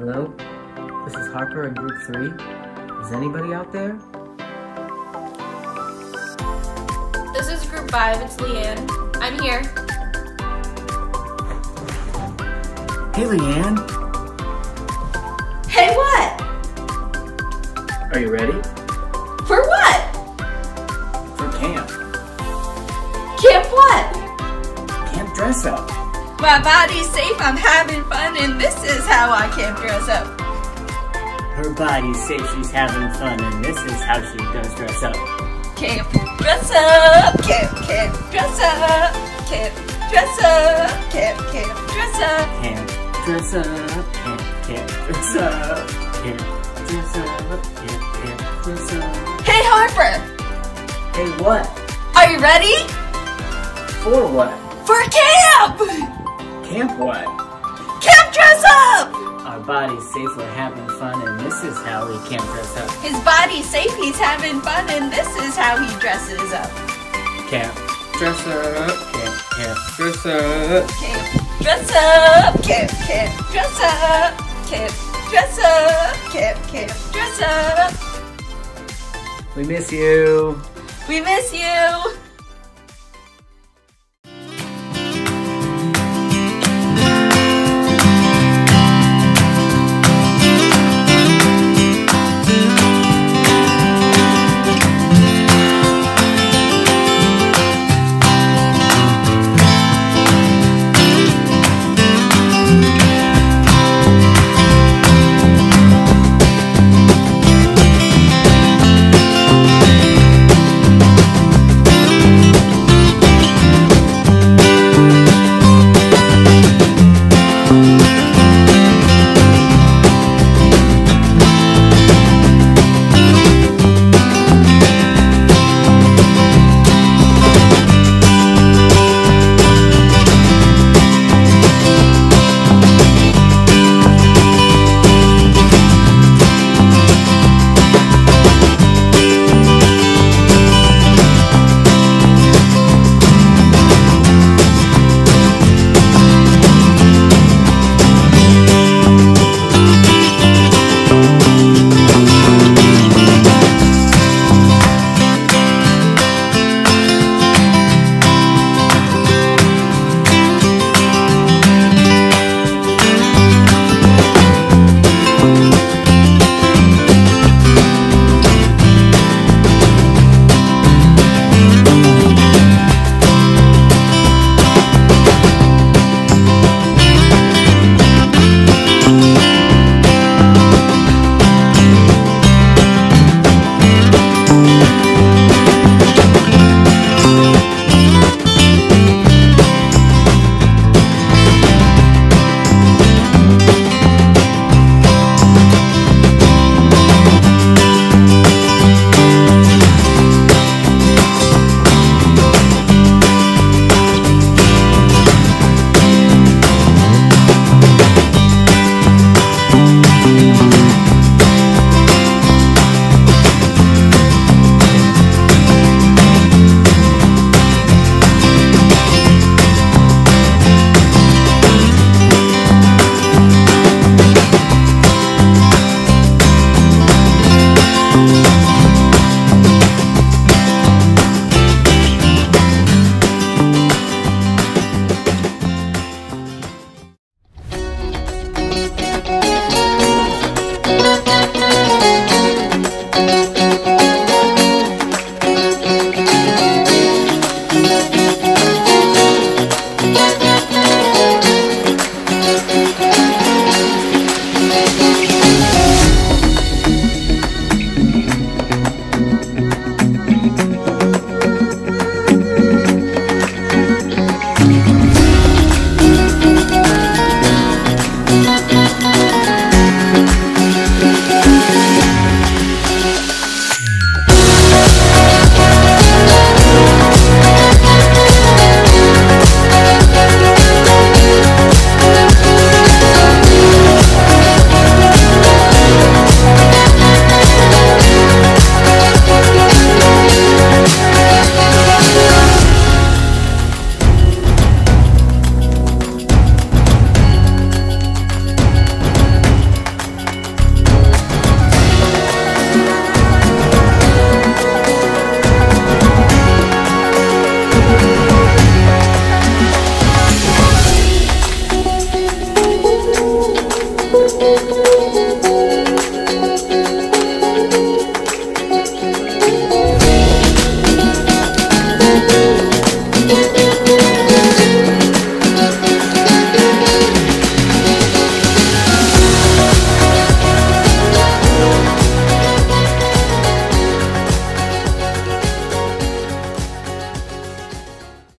Hello? This is Harper in group three. Is anybody out there? This is group five. It's Lian. I'm here. Hey, Lian. Hey, what? Are you ready? For what? For camp. Camp what? Camp dress up. My body's safe. I'm having fun, and this is how I camp dress up. Her body's safe, she's having fun, and this is how she does dress up. Camp dress up. Camp camp dress up. Camp dress up. Camp camp dress up. Camp dress up, camp, camp dress up, camp dress up, camp, camp dress up. Hey, Harper. Hey, what? Are you ready For what? for camp? Camp what? Camp dress up. Our body's safe, we're having fun, and this is how we camp dress up. His body's safe. He's having fun, and this is how he dresses up. Camp dress up, camp, camp dress up. Camp dress up. Camp camp dress up. Camp dress up. Camp camp dress up. We miss you. We miss you.